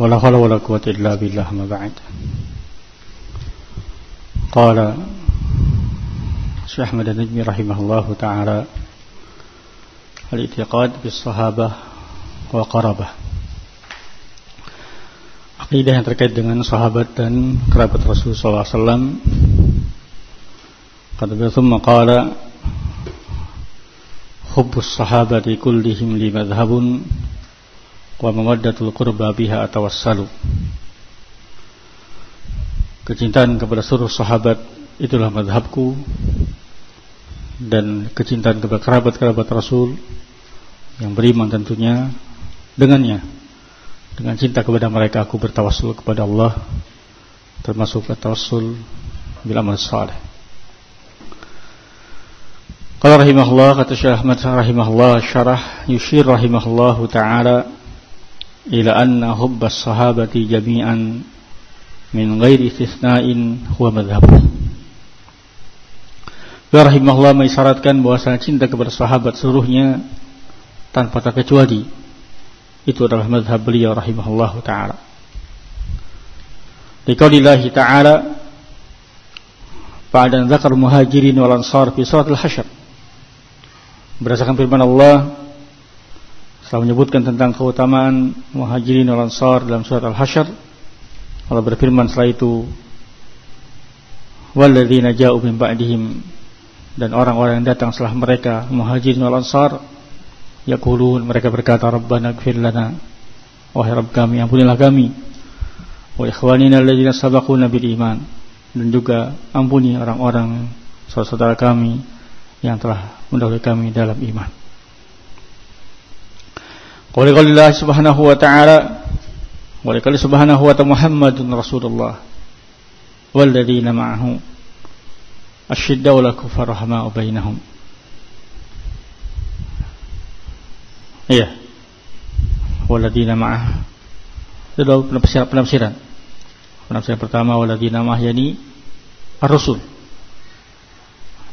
ولا حول ولا قوة إلا بالله ما بعد قال شيخ أحمد النجمي رحمه الله تعالى الاعتقاد بالصحابة وقربة Aqidah yang terkait dengan sahabat dan kerabat Rasul sallallahu alaihi wasallam. Kata beliau thumma qala hubbus sahabati kullihim li madhhabun wa mawaddatul qurba biha atawassalu. Kecintaan kepada seluruh sahabat itulah madhabku. Dan kecintaan kepada kerabat-kerabat Rasul yang beriman tentunya dengannya. Dengan cinta kepada mereka aku bertawassul kepada Allah termasuk tawassul bil amal saleh. Qala rahimahullah kata Syekh Ahmad rahimahullah syarah yushir rahimahullah taala ila anna hubbas sahabati jami'an min ghairi istisna'in huwa madhhabuh. Beliau rahimahullah mengisyaratkan bahwa cinta kepada sahabat seluruhnya tanpa terkecuali itu adalah madhab beliau rahimahullah taala. Liqaulillahi ta'ala Ba'dan zakar muhajirin wal ansar fi surat al-hasyr Berdasarkan firman Allah setelah menyebutkan tentang keutamaan muhajirin wal ansar dalam surat Al-Hasyr. Allah berfirman setelah itu walladzina ja'u min ba'dihim dan orang-orang yang datang setelah mereka muhajirin wal ansar yaqulun mereka berkata rabbana ighfir lana wahai rabb kami ampunilah kami. Wa ikhwanina alladzina sabaquna bil iman dan juga ampuni orang-orang saudara-saudara kami yang telah mendahului kami dalam iman Walikulillah subhanahu wa ta'ala. Walikali subhanahu wa ta'ala Muhammadun Rasulullah. Walladina ma'ahu. Asyidda wa lakufar rahma'u bainahum Iya. Walladina ma'ah. Itu dua penafsiran Penafsiran, penafsiran pertama Walladina ma'ah yani Ar-Rasul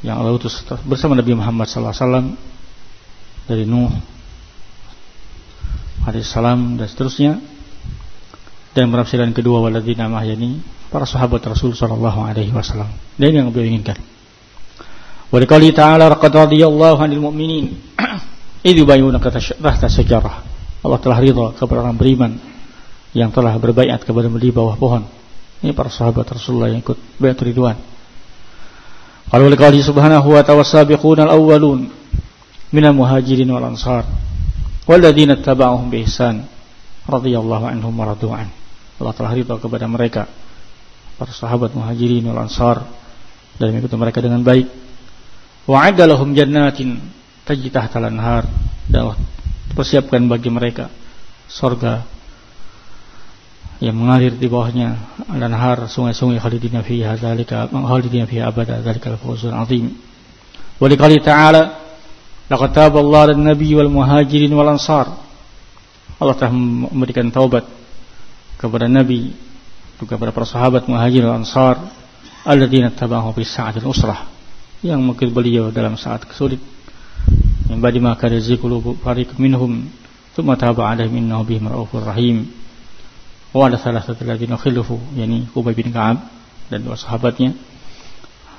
Yang Allah utus bersama Nabi Muhammad SAW Dari Nuh alaihissalam dan seterusnya. Dan penafsiran kedua waladina mahyani para sahabat Rasul sallallahu alaihi wasallam. Dan yang beliau inginkan. Wa liqali ta'ala laqad radiyallahu 'anil mu'minin. Idh yubayyunaka tahta syajarah. Allah telah ridha kepada orang beriman yang telah berbaiat kepada di bawah pohon. Ini para sahabat Rasulullah yang ikut baiat ridwan. Kalau liqali subhanahu wa ta'ala sabiquna al-awwalun minal muhajirin wal ansar Walladzina taba'uhum biihsan radhiyallahu anhum wa radu'an. Allah telah ridha kepada mereka para sahabat muhajirin wal ansar dan mengikuti mereka dengan baik. Wa lahum jannatin tajri tahtal anhar dan persiapkan bagi mereka surga yang mengalir di bawahnya anhar sungai-sungai khalidina fiha dzalika khalidina fiha abada dzalikal fawzul azim. Wa liqali ta'ala Laqad taballahu dan nabi wal muhajirin wal ansar. Allah telah memberikan taubat kepada nabi juga kepada para sahabat muhajirin wal ansar alladzina tabahu fi sa'atil usrah yang mungkin beliau dalam saat kesulit. Yang badi maka rizqulu fariq minhum thumma taba alaihim innahu bihim raufur rahim. Wa ada salah satu lagi khilafu yani Ubay bin dan dua sahabatnya.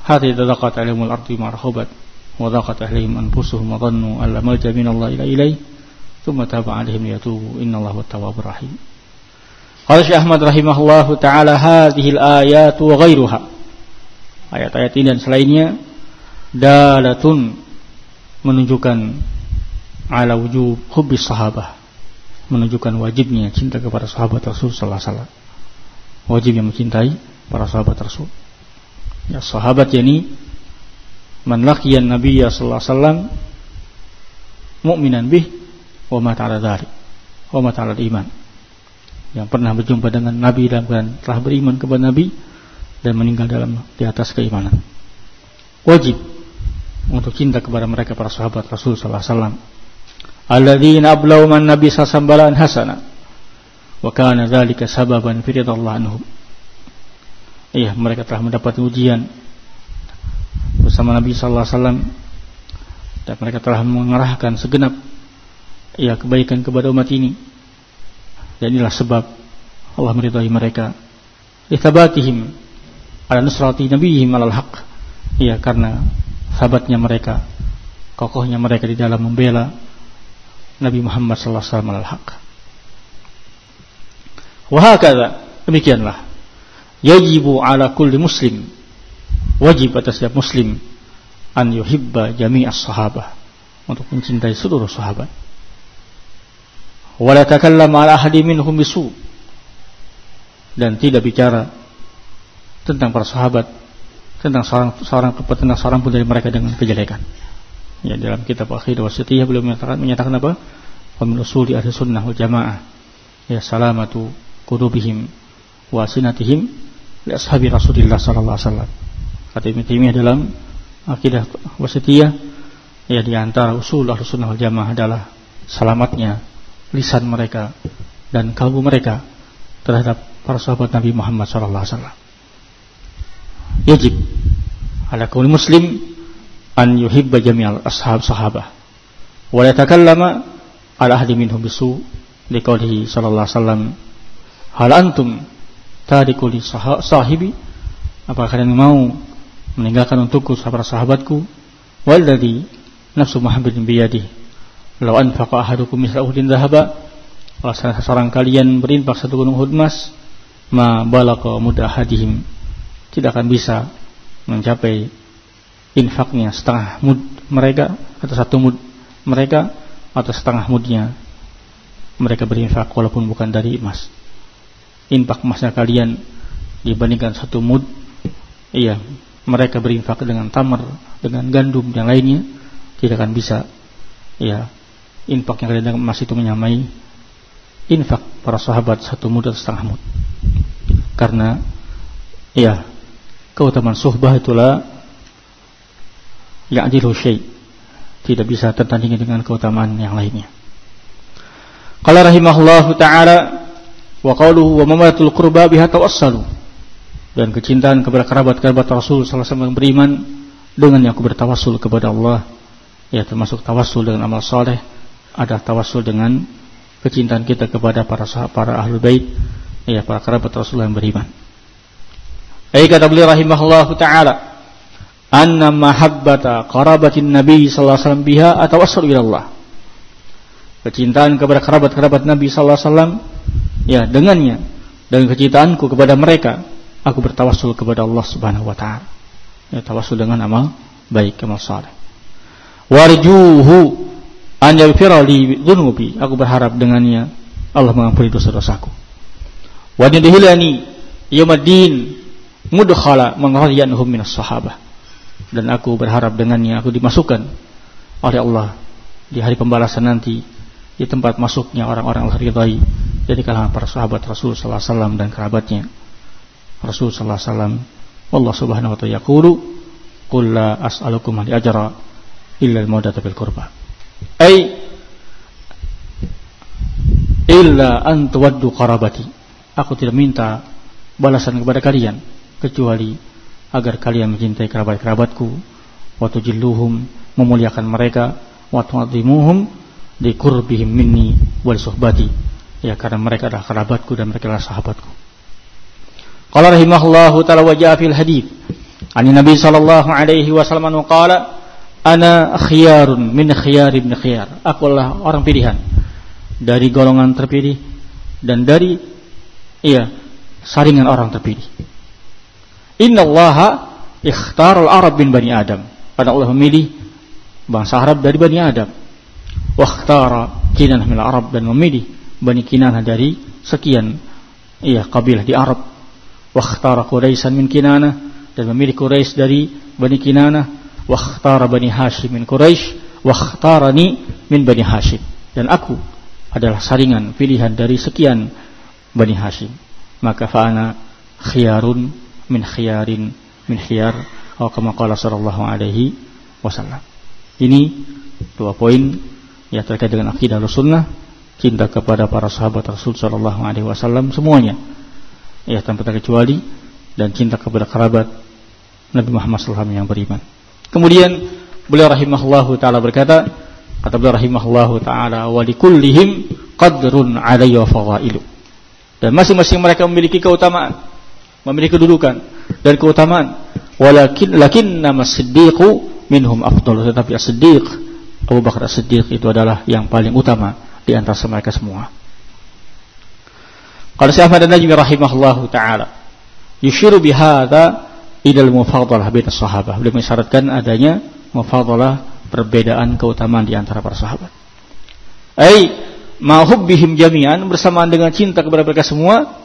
Hati tadaqat alimul ardi marhubat وضاقت عليهم أنفسهم وظنوا أن لا ملجأ من الله إلا إليه ثم تاب عليهم ليتوبوا إن الله هو التواب الرحيم قال Syekh Ahmad rahimahullah taala hadhil ayat wa ghairuha ayat-ayat ini dan selainnya dalatun menunjukkan ala wujub hubbis sahabah menunjukkan wajibnya cinta kepada sahabat Rasul sallallahu alaihi wasallam wajib yang mencintai para sahabat Rasul ya sahabat yani man laqiyan nabiyya sallallahu alaihi wasallam mu'minan bih wa mata ala dhalik wa mata ala iman yang pernah berjumpa dengan nabi dan telah beriman kepada nabi dan meninggal dalam di atas keimanan. Wajib untuk cinta kepada mereka para sahabat Rasul sallallahu alaihi wasallam. Alladzina ablau man nabi sallallahu hasana wa kana dzalika sababan fi ridallah anhum. Iya mereka telah mendapat ujian bersama Nabi sallallahu alaihi wasallam. Dan mereka telah mengarahkan segenap ya kebaikan kepada umat ini. Dan inilah sebab Allah meridai mereka. Lithabatihim ala nusrati nabiyihim alal haq. Ya karena sahabatnya mereka kokohnya mereka di dalam membela Nabi Muhammad sallallahu alaihi wasallam alal haq. Wahakadha demikianlah. Yajibu ala kulli muslim wajib atas setiap muslim an yuhibba jami'as sahabah untuk mencintai seluruh sahabat wala takallama ala ahadi minhum bisu dan tidak bicara tentang para sahabat tentang seorang seorang tentang seorang pun dari mereka dengan kejelekan. Ya dalam kitab Aqidah Wasitiyah beliau menyatakan menyatakan apa? Min usuli ahli sunnah wal jamaah ya salamatu qulubihim wa sinatihim li ashabi Rasulillah sallallahu alaihi wasallam. Kata Ibnu Taimiyah dalam Aqidah Wasitiyah ya di antara usul ahli sunnah wal jamaah adalah selamatnya lisan mereka dan kalbu mereka terhadap para sahabat Nabi Muhammad sallallahu alaihi wasallam. Yajib ala kulli muslim an yuhibba jami'al ashab sahabah wa la yatakallama ala ahli minhum bisu liqaulihi sallallahu alaihi wasallam hal antum tariku li sahibi apakah kalian mau meninggalkan untukku sahabat sahabatku walladhi nafsu Muhammadin biyadihi Lau anfaqa ahadukum misla uhudin dhahaba. Kalau kalian berinfak satu gunung Uhud emas Ma balaka mudahadihim Tidak akan bisa mencapai infaknya setengah mud mereka atau satu mud mereka atau setengah mudnya mereka berinfak walaupun bukan dari emas. Infak emasnya kalian dibandingkan satu mud iya mereka berinfak dengan tamar dengan gandum yang lainnya tidak akan bisa iya infak yang kalian emas itu menyamai infak para sahabat satu mud atau setengah mud. Karena ya keutamaan suhbah itulah ya'dilu syai tidak bisa tertandingi dengan keutamaan yang lainnya. Qala rahimahullahu taala wa qawluhu wa mamatul qurba biha tawassalu dan kecintaan kepada kerabat-kerabat Rasul salah satu yang beriman dengan yang aku bertawassul kepada Allah ya termasuk tawassul dengan amal saleh ada tawasul dengan kecintaan kita kepada para sahabat, para ahlul bait, ya para kerabat Rasulullah yang beriman. Ai kata beliau rahimahullahu taala, anna mahabbata qarabatin nabi sallallahu alaihi wasallam biha atawassul ila Allah. Kecintaan kepada kerabat-kerabat Nabi sallallahu alaihi wasallam ya dengannya dengan kecintaanku kepada mereka aku bertawassul kepada Allah Subhanahu wa taala. Ya tawassul dengan amal baik amal saleh. Warjuhu an yaghfira li dhunubi aku berharap dengannya Allah mengampuni dosa-dosaku wa yudhilani yaumaddin mudkhala man ghadiyanhum minas sahabah dan aku berharap dengannya aku dimasukkan oleh Allah di hari pembalasan nanti di tempat masuknya orang-orang Allah ridai jadi kalangan para sahabat Rasul sallallahu alaihi wasallam dan kerabatnya Rasul sallallahu alaihi wasallam Allah Subhanahu wa taala yaqulu qul la as'alukum li ajra illa al-mawadata bil qurba Ay illa an tuwaddu qarabati. Aku tidak minta balasan kepada kalian kecuali agar kalian mencintai kerabat-kerabatku wa tujilluhum memuliakan mereka wa tu'zimuhum di qurbihim minni wal suhbati. Ya karena mereka adalah kerabatku dan mereka adalah sahabatku qala rahimahullahu taala wa ja'a fil hadits ani nabi sallallahu alaihi wasallam qala Ana khiyarun min khiyar ibn khiyar. Aku adalah orang pilihan dari golongan terpilih dan dari iya saringan orang terpilih. Inna Allah ikhtar al-Arab bin Bani Adam. Pada Allah memilih bangsa Arab dari Bani Adam. Wa ikhtara Kinanah min Arab dan memilih Bani Kinanah dari sekian iya kabilah di Arab. Wa ikhtara Quraisyan min Kinanah dan memilih Quraisy dari Bani Kinanah wakhtara bani Hashim min Quraisy wakhtarani min bani Hashim. Dan aku adalah saringan pilihan dari sekian bani Hashim. Maka fa'ana khiyarun min khiyarin min khiyar kama qala sallallahu alaihi wasallam. Ini dua poin yang terkait dengan akidah sunnah cinta kepada para sahabat Rasul sallallahu alaihi wasallam semuanya ya tanpa terkecuali dan cinta kepada kerabat Nabi Muhammad SAW yang beriman Kemudian beliau rahimahullahu taala berkata, kata beliau rahimahullahu taala wa likullihim qadrun alayhi wa fadailu. Dan masing-masing mereka memiliki keutamaan, memiliki kedudukan dan keutamaan. Walakin lakin nama siddiqu minhum afdal. Tetapi as-siddiq Abu Bakar as-Siddiq itu adalah yang paling utama di antara mereka semua. Qala Syekh Ahmad Najmi rahimahullahu taala yushiru bihadza ila al-mufadalah bain sahabah. Beliau mengisyaratkan adanya mufadalah perbedaan keutamaan di antara para sahabat. Ai mahubbihim jami'an bersamaan dengan cinta kepada mereka semua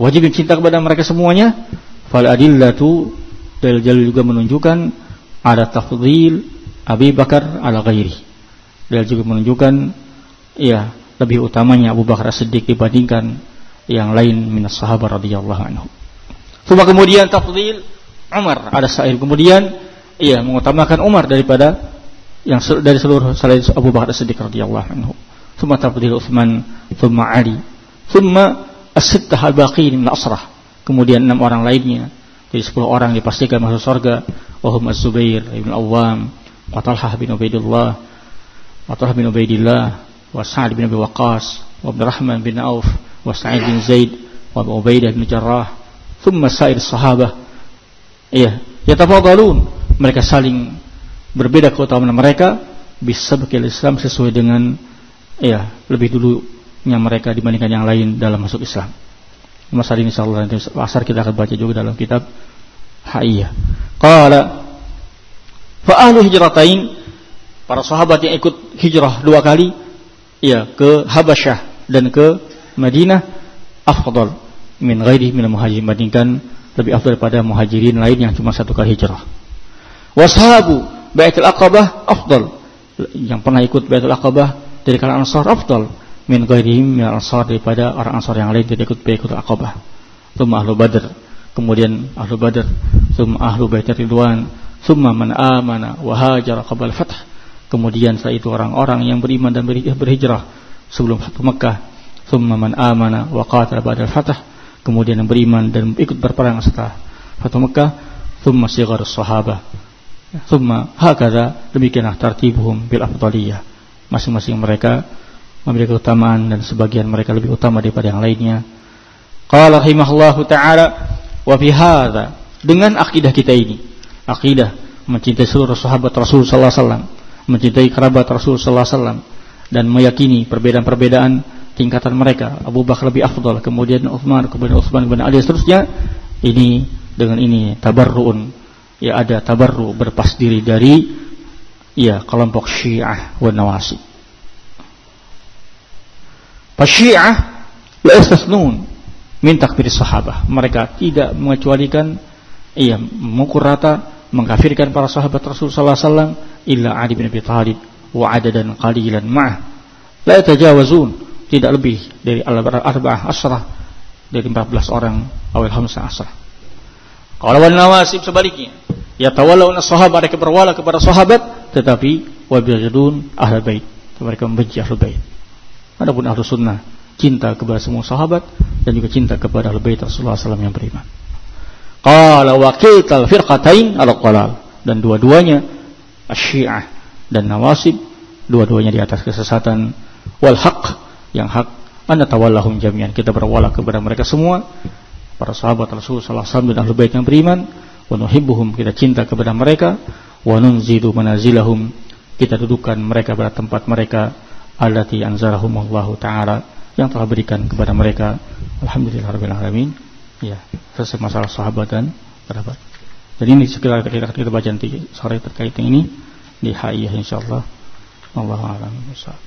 wajib cinta kepada mereka semuanya fal adillatu dalil juga menunjukkan ada tafdhil Abi Bakar ala ghairi dalil juga menunjukkan ya lebih utamanya Abu Bakar Siddiq dibandingkan yang lain minas sahabat radhiyallahu anhu. Coba kemudian tafdil Umar ada syair kemudian ia mengutamakan Umar daripada yang dari seluruh selain Abu Bakar Siddiq radhiyallahu anhu. Thumma tafdil Utsman, thumma Ali, thumma as-sittah al-baqin min asrah. Kemudian enam orang lainnya jadi sepuluh orang dipastikan masuk surga. Wahum Az-Zubair ibn Awam, Watalhah bin Ubaidillah, Watalhah bin Ubaidillah, Waqqas wa Abdurrahman bin Auf wa Sa'id bin Zaid wa Abu Ubaidah bin Jarrah thumma sa'ir sahabah iya yatafadalun mereka saling berbeda keutamaan mereka bisa berkil Islam sesuai dengan ya lebih dulunya mereka dibandingkan yang lain dalam masuk Islam. Masalah ini insyaallah nanti asar kita akan baca juga dalam kitab Haiyah. Qala fa ahlu hijratain para sahabat yang ikut hijrah dua kali ya ke Habasyah dan ke Madinah afdal min ghairi min muhajirin bandingkan lebih afdal daripada muhajirin lain yang cuma satu kali hijrah. Washabu Baitul Aqabah afdal yang pernah ikut Baitul Aqabah dari kalangan Ansar afdal min ghairihim min Ansar daripada orang Ansar yang lain tidak ikut Baitul Aqabah. Tsumma ahlu Badr, kemudian ahlu Badr, tsumma ahlu Baitur Ridwan, tsumma man amana wa hajara qabla fath. Kemudian setelah itu orang-orang yang beriman dan berhijrah sebelum Fathu Mekah, tsumma man amana wa qatala ba'da fath. Kemudian yang beriman dan ikut berperang setelah Fathu Mekah, tsumma sigharus sahabah. Tsumma hakadha demikianlah tartibuhum bil afdaliyah masing-masing mereka memiliki keutamaan dan sebagian mereka lebih utama daripada yang lainnya. Qala rahimahullahu taala wa fi dengan akidah kita ini, akidah mencintai seluruh sahabat Rasul sallallahu alaihi wasallam, mencintai kerabat Rasul sallallahu alaihi wasallam dan meyakini perbedaan-perbedaan tingkatan mereka. Abu Bakar lebih afdal, kemudian Utsman, kemudian Utsman bin Ali seterusnya. Ini dengan ini tabarruun ya ada tabarru berpas diri dari ya kelompok Syiah wa Nawasi. Syiah la istasnun min takfir sahabah. Mereka tidak mengecualikan iya mengukur rata mengkafirkan para sahabat Rasul sallallahu alaihi wasallam illa Ali bin Abi Thalib wa adadan qalilan ma'ah. La yatajawazun, tidak lebih dari al-arba'ah asrah dari 14 orang awal hamsah asrah. Kalau wan nawasib sebaliknya, ya tawallawna sahabat mereka berwala kepada sahabat tetapi wabiyadun ahl bait mereka membenci ahlul bait adapun ahlu sunnah cinta kepada semua sahabat dan juga cinta kepada ahlul bait Rasulullah SAW yang beriman qala waqital firqatain ala qalal. Dan dua-duanya asyiah dan nawasib dua-duanya di atas kesesatan. Wal haq yang hak anda tawallahum jami'an. Kita berwala kepada mereka semua. Para sahabat Rasulullah SAW dan ahlu bait yang beriman. Wa nuhibbuhum kita cinta kepada mereka. Wa nunzilu manazilahum kita dudukkan mereka pada tempat mereka. Allati anzalahum Allah taala yang telah berikan kepada mereka. Alhamdulillahirabbil alamin Ya, selesai masalah sahabat dan kerabat. Jadi ini sekitar kita, kita, baca nanti sore terkait ini di HIA ya, insyaallah. Allah alam. Insya